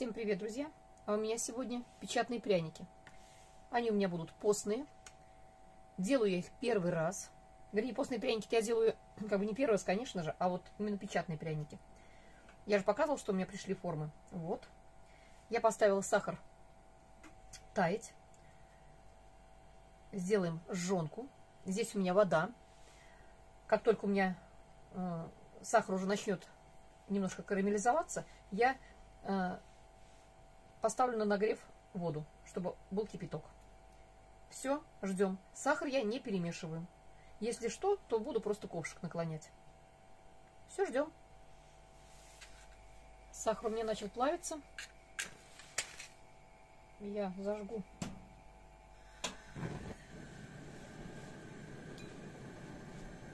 Всем привет, друзья! А у меня сегодня печатные пряники. Они у меня будут постные. Делаю я их первый раз. Вернее, постные пряники я делаю как бы не первый раз, конечно же, а вот именно печатные пряники. Я же показывала, что у меня пришли формы. Вот. Я поставила сахар таять. Сделаем жженку. Здесь у меня вода. Как только у меня э, сахар уже начнет немножко карамелизоваться, я э, поставлю на нагрев воду, чтобы был кипяток. Все, ждем. Сахар я не перемешиваю. Если что, то буду просто ковшик наклонять. Все, ждем. Сахар у меня начал плавиться. Я зажгу.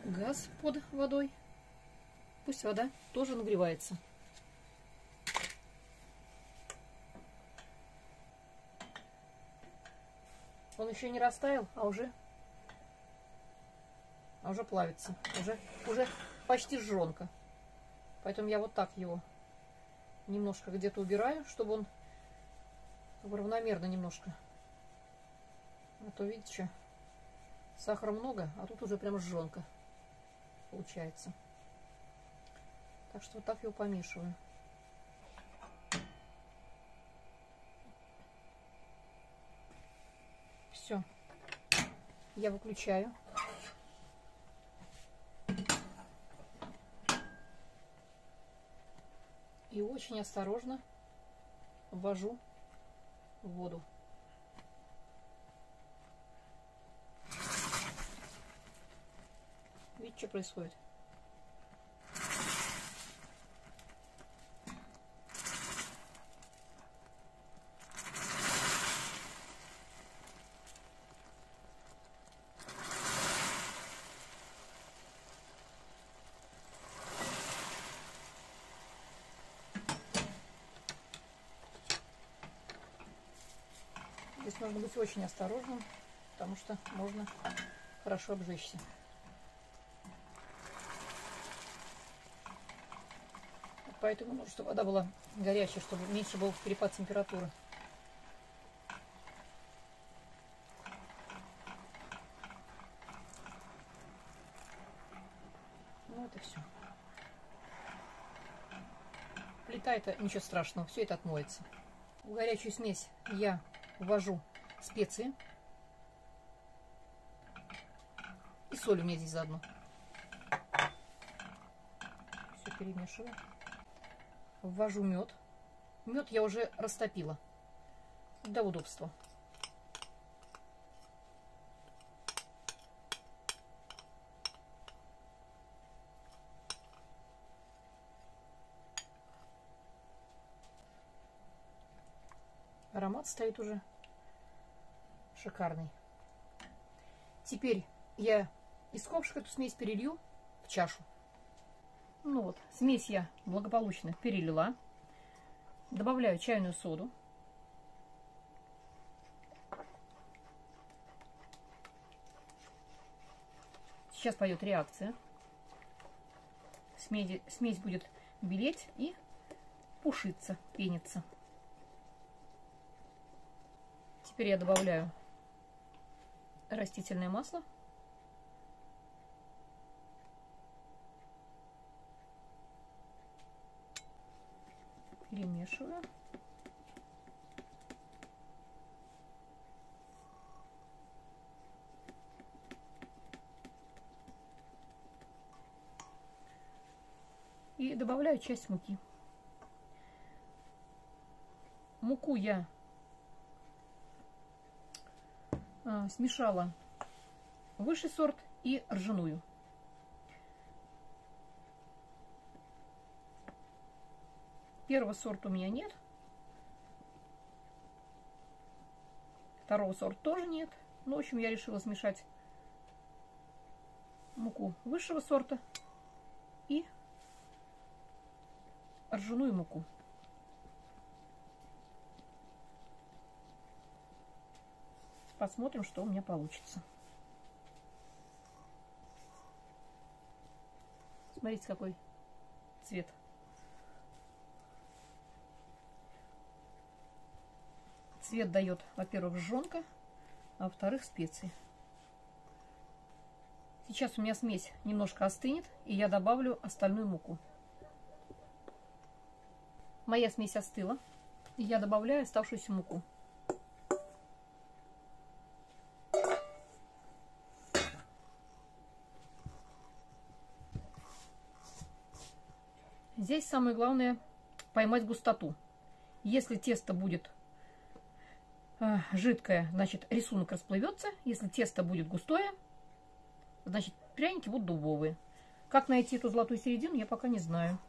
Газ под водой. Пусть вода тоже нагревается. Он еще не растаял, а уже, а уже плавится. Уже, уже почти жженка. Поэтому я вот так его немножко где-то убираю, чтобы он равномерно немножко. А то, видите, сахара много, а тут уже прям жженка получается. Так что вот так его помешиваю. Все. Я выключаю. И очень осторожно ввожу в воду. Видите, что происходит? Здесь нужно быть очень осторожным, потому что можно хорошо обжечься. Поэтому нужно, чтобы вода была горячая, чтобы меньше был перепад температуры. Ну, это все. Плита это ничего страшного, все это отмоется. В горячую смесь я ввожу специи. И соль у меня здесь заодно. Все перемешиваю. Ввожу мед. Мед я уже растопила. Для удобства. Аромат стоит уже шикарный. Теперь я из ковшика эту смесь перелью в чашу. Ну вот, смесь я благополучно перелила. Добавляю чайную соду. Сейчас пойдет реакция. Смесь, смесь будет белеть и пушиться, пениться. Теперь я добавляю растительное масло. Перемешиваю. И добавляю часть муки. Муку я а, смешала высший сорт и ржаную. Первого сорта у меня нет. Второго сорта тоже нет. Ну, в общем, я решила смешать муку высшего сорта и ржаную муку. Посмотрим, что у меня получится. Смотрите, какой цвет. Цвет дает, во-первых, жженка, а во-вторых, специи. Сейчас у меня смесь немножко остынет, и я добавлю остальную муку. Моя смесь остыла, и я добавляю оставшуюся муку. Здесь самое главное поймать густоту. Если тесто будет э, жидкое, значит рисунок расплывется. Если тесто будет густое, значит пряники будут дубовые. Как найти эту золотую середину, я пока не знаю.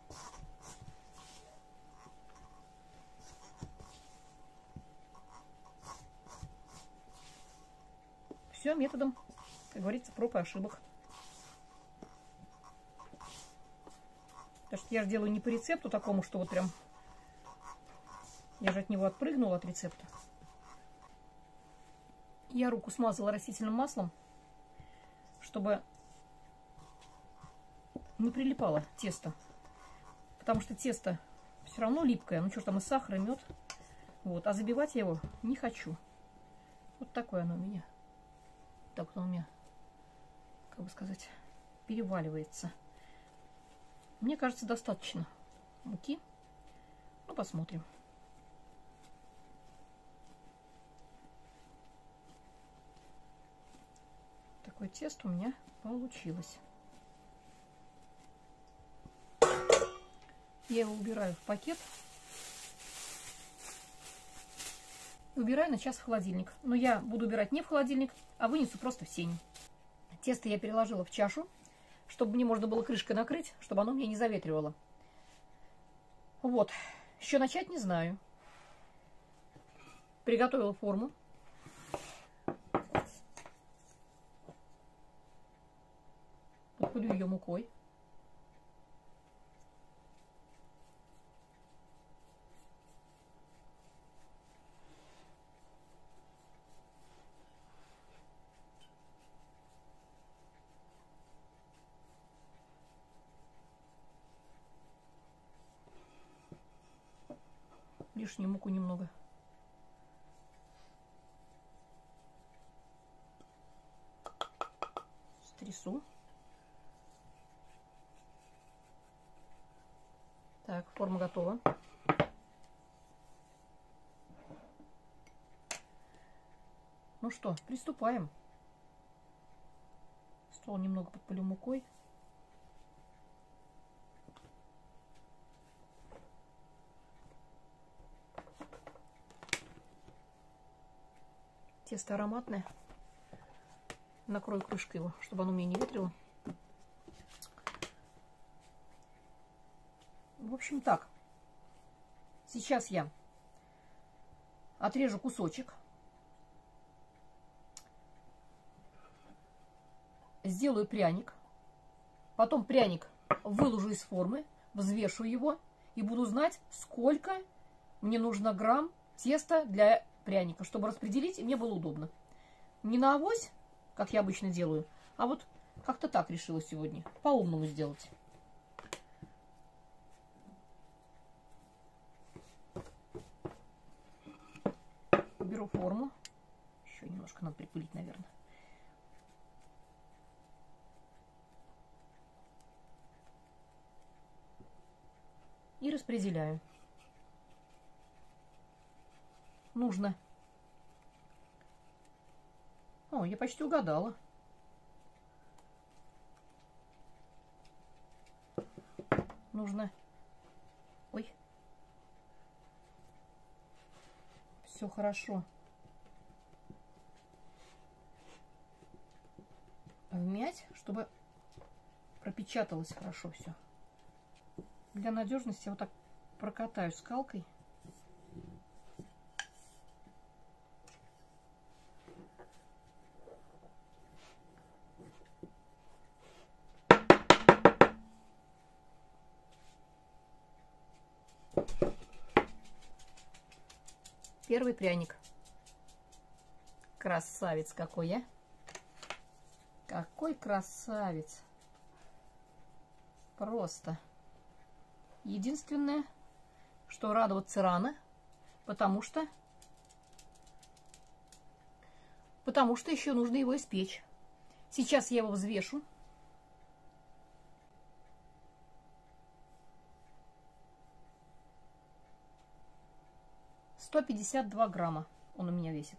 Все методом, как говорится, проб и ошибок. Потому что я же делаю не по рецепту такому, что вот прям... Я же от него отпрыгнула от рецепта. Я руку смазала растительным маслом, чтобы не прилипало тесто. Потому что тесто все равно липкое. Ну что там и сахар, и мед. Вот. А забивать я его не хочу. Вот такое оно у меня. Так вот он у меня, как бы сказать, переваливается. Мне кажется, достаточно муки. Ну, посмотрим. Такое тесто у меня получилось. Я его убираю в пакет. Убираю на час в холодильник. Но я буду убирать не в холодильник, а вынесу просто в сень. Тесто я переложила в чашу чтобы мне можно было крышкой накрыть, чтобы оно мне не заветривало. Вот. Еще начать не знаю. Приготовила форму. Покулю ее мукой. Лишнюю муку немного. Стрясу. Так, форма готова. Ну что, приступаем. Стол немного подпылю мукой. Тесто ароматное. Накрою крышкой его, чтобы оно мне не ветрило. В общем так. Сейчас я отрежу кусочек. Сделаю пряник. Потом пряник выложу из формы, взвешу его и буду знать, сколько мне нужно грамм теста для пряника, чтобы распределить, и мне было удобно. Не на авось, как я обычно делаю, а вот как-то так решила сегодня. По-умному сделать. Беру форму. Еще немножко надо припылить, наверное. И распределяю. Нужно. О, я почти угадала. Нужно... Ой. Все хорошо. Вмять, чтобы пропечаталось хорошо все. Для надежности я вот так прокатаю скалкой. Первый пряник. Красавец какой, а! Какой красавец! Просто. Единственное, что радоваться рано, потому что потому что еще нужно его испечь. Сейчас я его взвешу. Сто пятьдесят два грамма он у меня весит.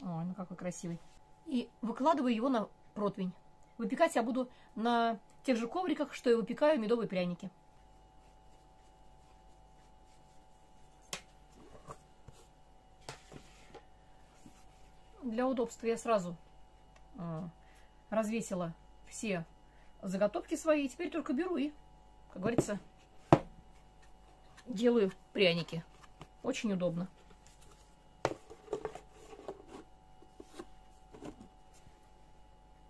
Ой, ну какой красивый. И выкладываю его на противень. Выпекать я буду на тех же ковриках, что и выпекаю медовые пряники. Для удобства я сразу э, развесила все заготовки свои. Теперь только беру и, как говорится, делаю пряники. Очень удобно.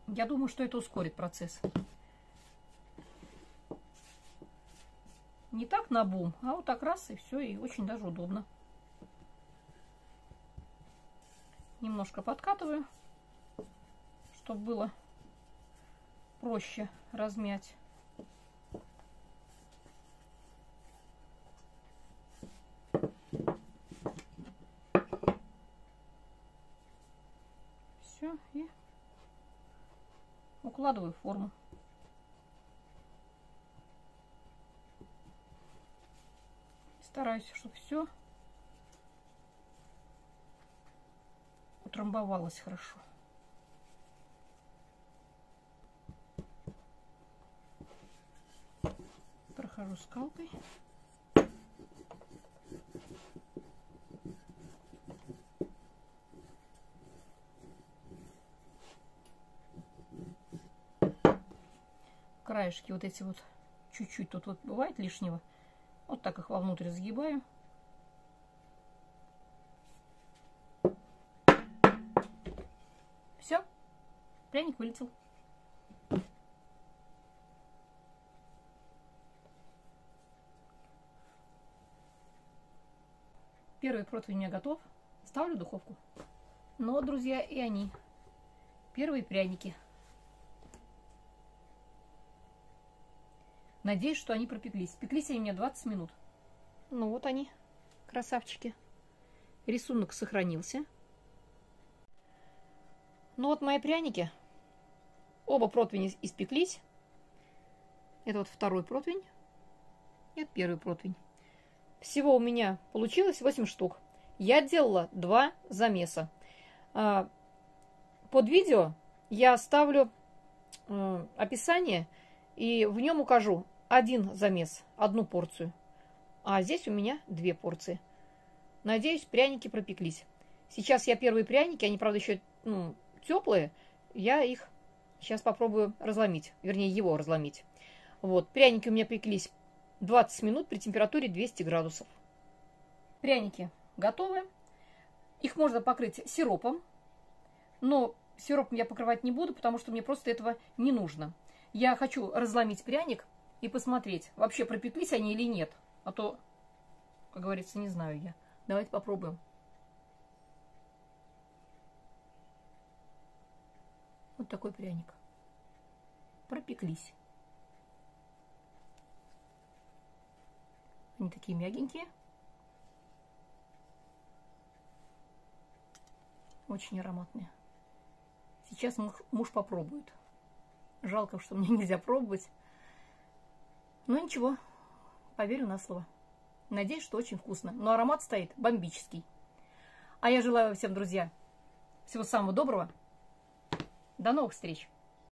Я думаю, что это ускорит процесс. Не так на бум, а вот так раз и все, и очень даже удобно. Немножко подкатываю, чтобы было проще размять. Все, и укладываю форму. Стараюсь, чтобы все утрамбовалось хорошо. Прохожу скалкой. краешки вот эти вот чуть-чуть тут вот бывает лишнего. Вот так их вовнутрь загибаю. Все, пряник вылетел. Первый противень у меня готов. Ставлю в духовку. Но, друзья, и они. Первые пряники. Надеюсь, что они пропеклись. Пеклись они у меня 20 минут. Ну вот они, красавчики. Рисунок сохранился. Ну вот мои пряники. Оба противня испеклись. Это вот второй противень. Это первый противень. Всего у меня получилось 8 штук. Я делала два замеса. А, под видео я оставлю э, описание и в нем укажу один замес, одну порцию. А здесь у меня две порции. Надеюсь, пряники пропеклись. Сейчас я первые пряники, они, правда, еще ну, теплые. Я их сейчас попробую разломить. Вернее, его разломить. Вот, пряники у меня пеклись 20 минут при температуре 200 градусов. Пряники готовы. Их можно покрыть сиропом. Но сиропом я покрывать не буду, потому что мне просто этого не нужно. Я хочу разломить пряник и посмотреть, вообще пропеклись они или нет. А то, как говорится, не знаю я. Давайте попробуем. Вот такой пряник. Пропеклись. Они такие мягенькие. Очень ароматные. Сейчас муж, муж попробует. Жалко, что мне нельзя пробовать. Ну ничего, поверю на слово. Надеюсь, что очень вкусно. Но аромат стоит бомбический. А я желаю всем, друзья, всего самого доброго. До новых встреч!